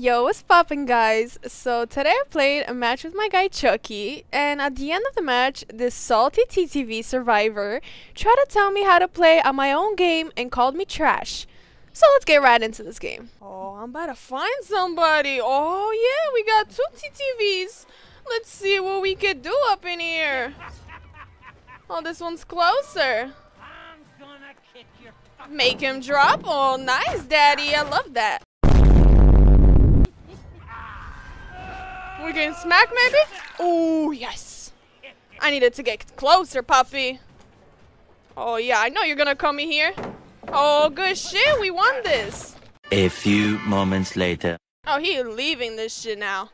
Yo, what's poppin' guys? So today I played a match with my guy Chucky, and at the end of the match, this salty TTV survivor tried to tell me how to play on my own game and called me trash. So let's get right into this game. Oh, I'm about to find somebody. Oh yeah, we got two TTVs. Let's see what we could do up in here. Oh, this one's closer. Make him drop. Oh, nice, daddy. I love that. We getting smack maybe? Oh, yes. I needed to get closer, puppy. Oh, yeah, I know you're gonna come in here. Oh, good shit, we won this. A few moments later. Oh, he leaving this shit now.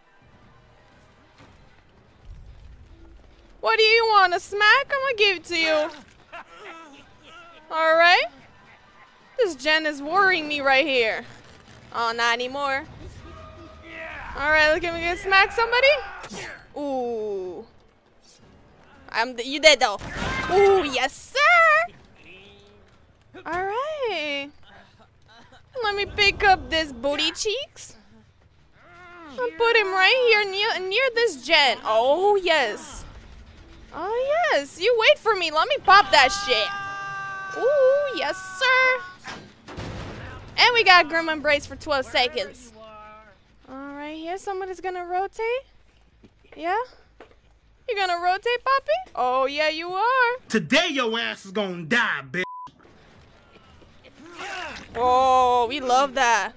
What do you want, a smack? I'm gonna give it to you. Alright. This gen is worrying me right here. Oh, not anymore. Alright, can we get smack somebody? Ooh. I'm you dead though. Ooh, yes sir! Alright. Let me pick up this booty cheeks. I'll put him right here near near this gen. Oh yes. Oh yes. You wait for me. Let me pop that shit. Ooh, yes sir. And we got Grim Embrace for 12 seconds here. Somebody's gonna rotate. Yeah? You gonna rotate, Poppy? Oh, yeah, you are. Today your ass is gonna die, bitch. Oh, we love that.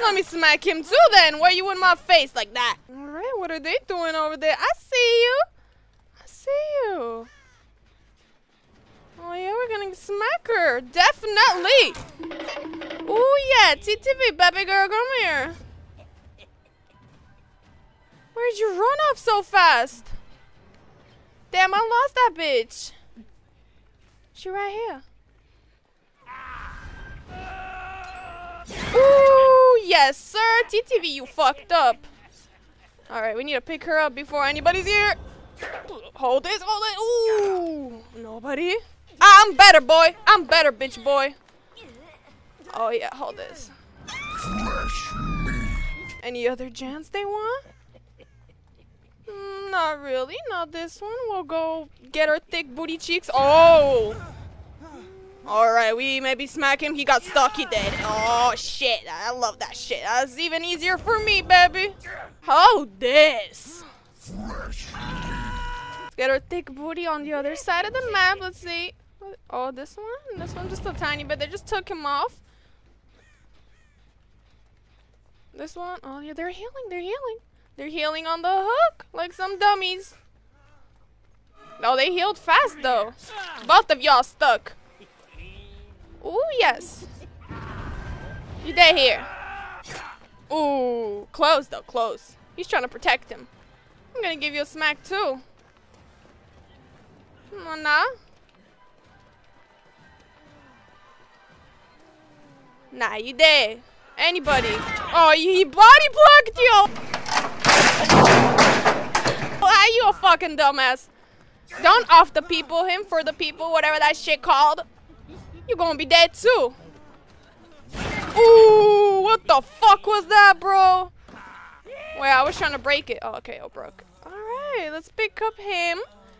Let me smack him too then. Why you in my face like that? Alright, what are they doing over there? I see you. I see you. Oh yeah, we're gonna smack her. Definitely. Oh yeah, TTV, baby girl, come here. Where'd you run off so fast? Damn, I lost that bitch. She right here. Ooh, yes, sir. TTV, you fucked up. All right, we need to pick her up before anybody's here. Hold this, hold it. Ooh, nobody. I'm better, boy. I'm better, bitch, boy. Oh yeah, hold this. Any other gens they want? Mm, not really. Not this one. We'll go get our thick booty cheeks. Oh! Alright, we maybe smack him. He got stuck. He dead. Oh, shit. I love that shit. That's even easier for me, baby. Hold this. Let's get our thick booty on the other side of the map. Let's see. Oh, this one? This one just a tiny bit. They just took him off. This one? Oh, yeah, they're healing. They're healing. They're healing on the hook like some dummies. Oh, they healed fast, though. Both of y'all stuck. Ooh, yes. You dead here. Ooh, close, though. Close. He's trying to protect him. I'm gonna give you a smack, too. Come on, now. Nah, you dead. Anybody. Oh, he body blocked you! Why you a fucking dumbass? Don't off the people him for the people, whatever that shit called. You gonna be dead too. Ooh, what the fuck was that, bro? Wait, I was trying to break it. Oh, okay, it broke. Alright, let's pick up him.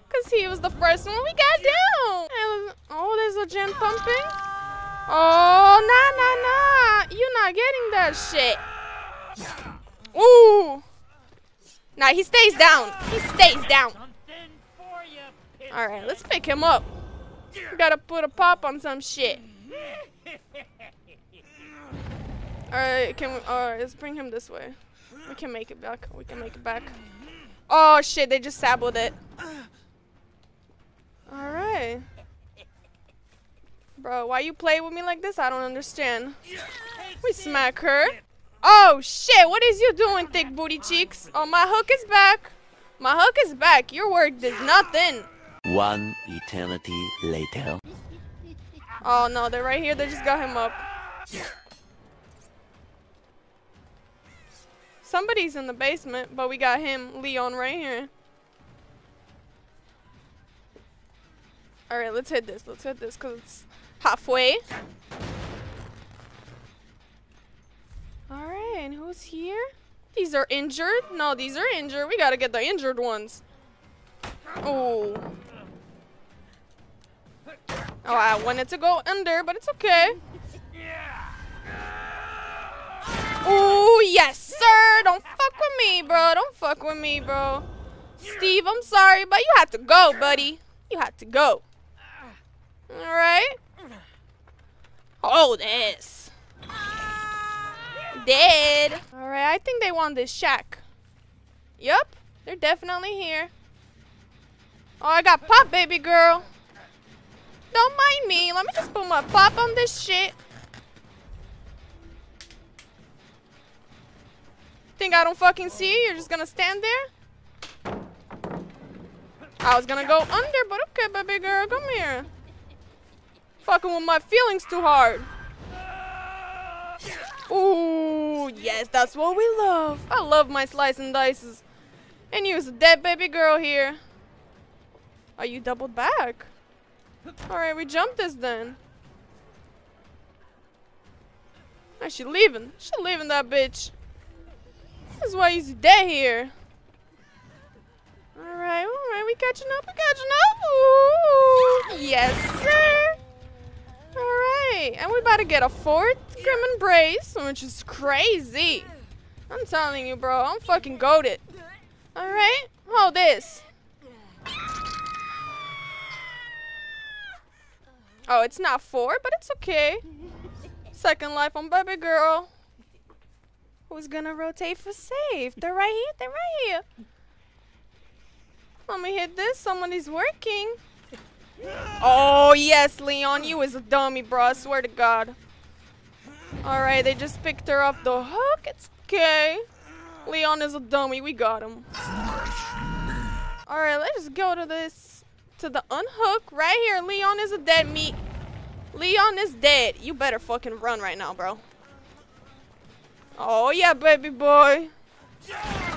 Because he was the first one we got down. oh, there's a gen pumping. Oh, nah, nah, nah. You're not getting that shit. Ooh. Nah, he stays down. He stays down. Alright, let's pick him up. We gotta put a pop on some shit. Alright, can we, alright, let's bring him this way. We can make it back. We can make it back. Oh shit, they just sabled it. Alright. Bro, why you play with me like this? I don't understand. We smack her. Oh, shit. What is you doing, thick booty cheeks? Oh, my hook is back. My hook is back. Your work did nothing. One eternity later. Oh, no. They're right here. They just got him up. Somebody's in the basement, but we got him, Leon, right here. Alright, let's hit this. Let's hit this because it's halfway. Alright. here? These are injured? No, these are injured. We gotta get the injured ones. Oh. Oh, I wanted to go under, but it's okay. Oh, yes, sir. Don't fuck with me, bro. Don't fuck with me, bro. Steve, I'm sorry, but you have to go, buddy. You have to go. Alright? Oh, this. Dead. Alright, I think they want this shack. Yup, they're definitely here. Oh, I got pop, baby girl. Don't mind me. Let me just put my pop on this shit. Think I don't fucking see you? You're just gonna stand there? I was gonna go under, but okay, baby girl, come here. Fucking with my feelings too hard. Ooh, Oh, yes, that's what we love. I love my slice and dices. And use a dead baby girl here. Are you doubled back? Alright, we jump this then. Oh, she leaving. She leaving that bitch. That's why he's dead here. Alright, alright, we catching up, we catching up. Ooh, yes, sir. And we about to get a fourth Grim Embrace, which is crazy. I'm telling you, bro, I'm fucking goaded. Alright, hold this. Oh, it's not four, but it's okay. Second life on baby girl. Who's gonna rotate for safe? They're right here. They're right here. Let me hit this. Somebody's working. Oh, yes, Leon. You is a dummy, bro. I swear to God. Alright, they just picked her off the hook. It's okay. Leon is a dummy. We got him. Alright, let's just go to this. To the unhook. Right here. Leon is a dead meat. Leon is dead. You better fucking run right now, bro. Oh, yeah, baby boy.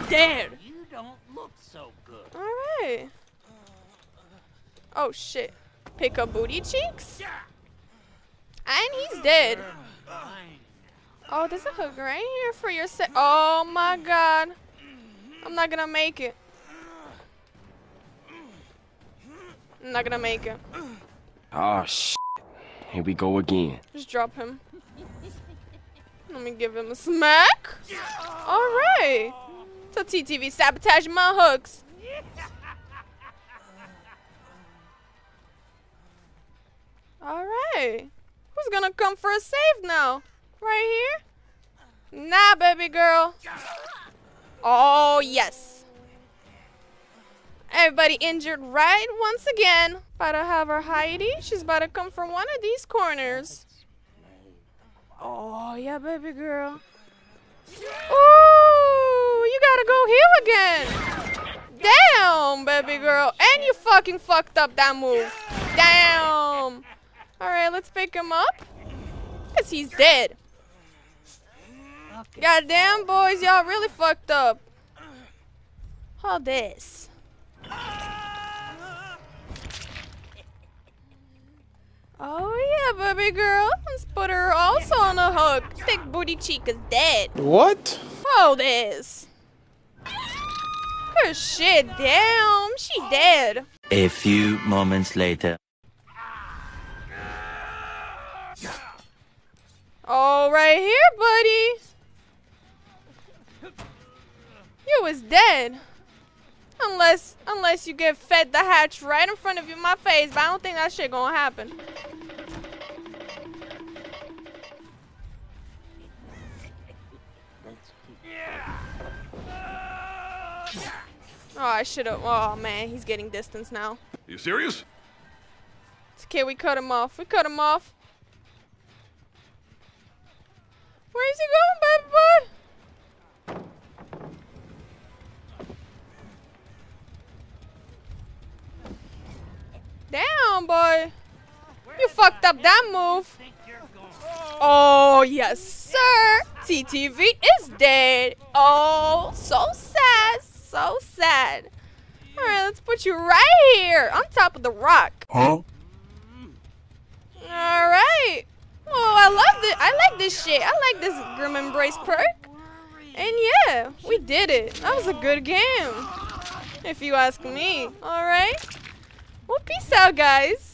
Dead. You don't look so good. Alright. Oh, shit. Pick up booty cheeks? And he's dead. Oh, there's a hook right here for your set. Oh, my God. I'm not gonna make it. I'm not gonna make it. Oh, shit. Here we go again. Just drop him. Let me give him a smack. Alright. So TTV sabotaging my hooks. Alright. Who's gonna come for a save now? Right here? Nah, baby girl. Oh, yes. Everybody injured right once again. About to have her Heidi. She's about to come from one of these corners. Oh, yeah, baby girl. Ooh, you gotta go heal again. Damn, baby girl. And you fucking fucked up that move. Damn. Alright, let's pick him up. Because he's dead. Goddamn, boys, y'all really fucked up. Hold this. Oh yeah, baby girl. Let's put her also on a hook. Thick booty cheek is dead. What? Hold this. Her shit, damn. She dead. A few moments later. Oh, right here, buddy. You was dead. Unless, unless you get fed the hatch right in front of you, my face. But I don't think that shit gonna happen. Oh, I should have. Oh man, he's getting distance now. You serious? It's okay, we cut him off. We cut him off. Boy. You fucked up that move. Oh, yes, sir. TTV is dead. Oh, so sad. So sad. All right, let's put you right here on top of the rock. Huh? All right. Oh, I love it. I like this shit. I like this Grim Embrace perk. And yeah, we did it. That was a good game. If you ask me. Alright. Peace out, guys.